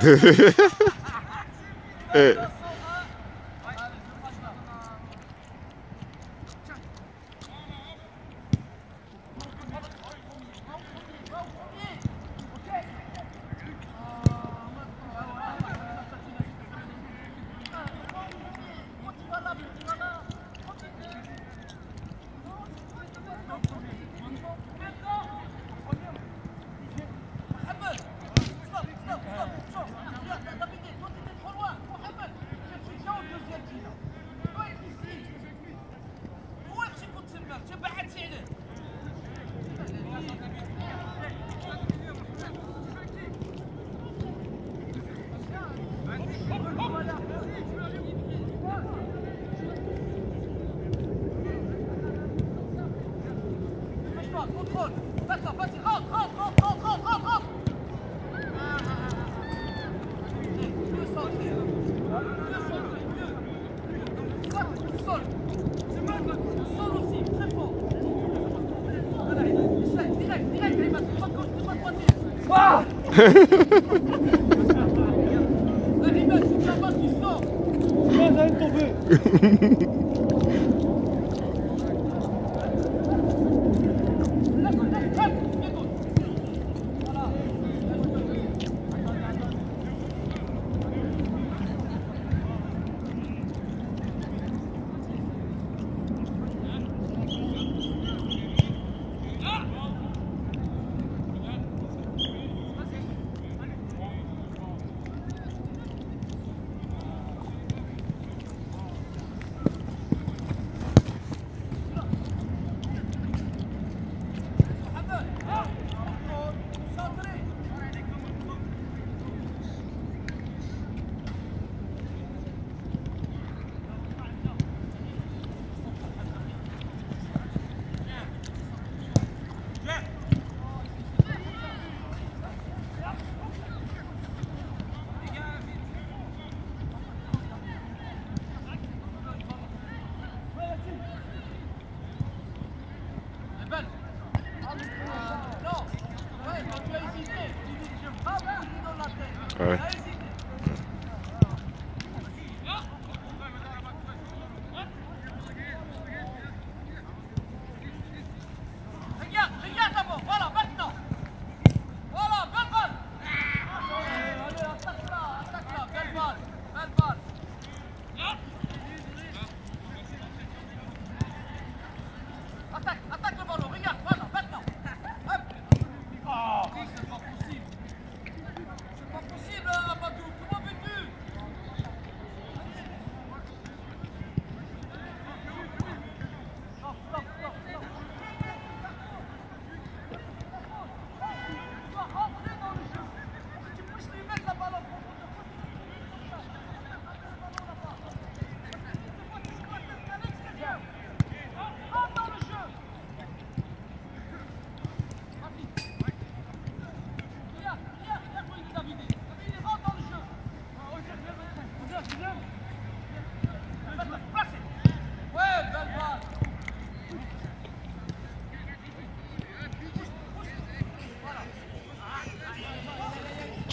hey. Eh. contrôle. D'accord, vas-y, rentre, rentre, rentre, rentre, rentre. Ah, sol. C'est sol aussi, très fort. Voilà, direct, direct, direct, gauche, Le c'est la base qui sort. Ouais, j'allais tomber.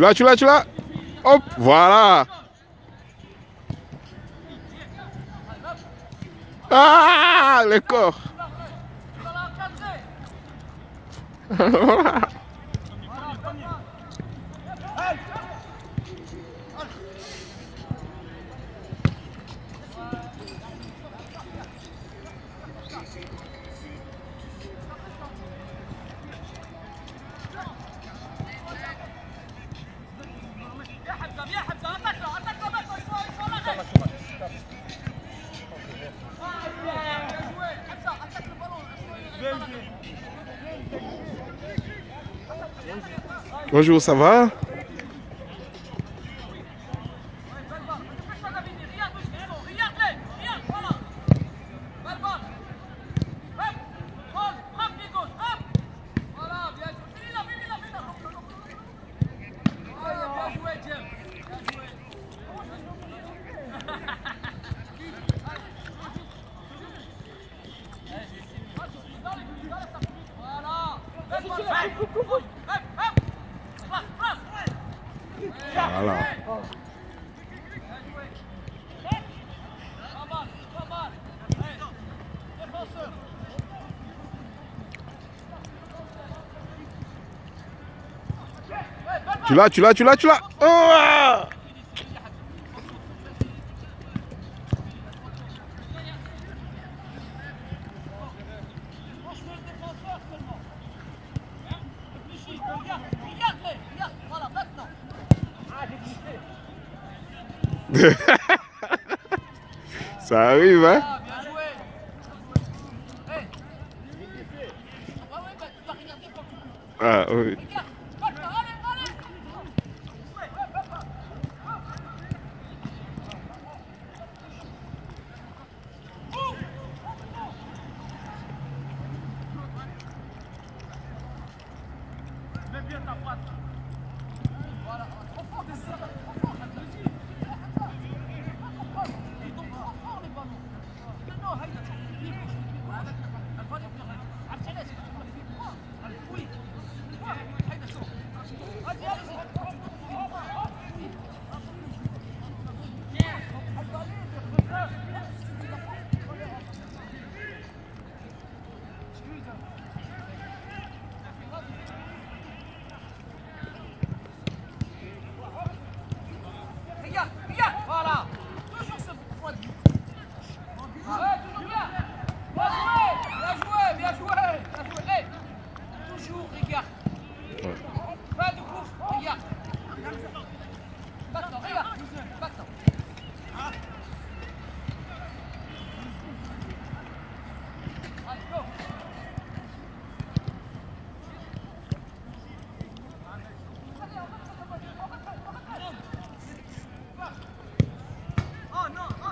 Tu l'as, tu l'as, tu l'as. Hop, voilà. Ah, le corps. Bonjour, ça va? Voilà. Tu l'as, tu l'as, tu l'as, tu l'as. Oh, ah Ça arrive, hein? Ah oui.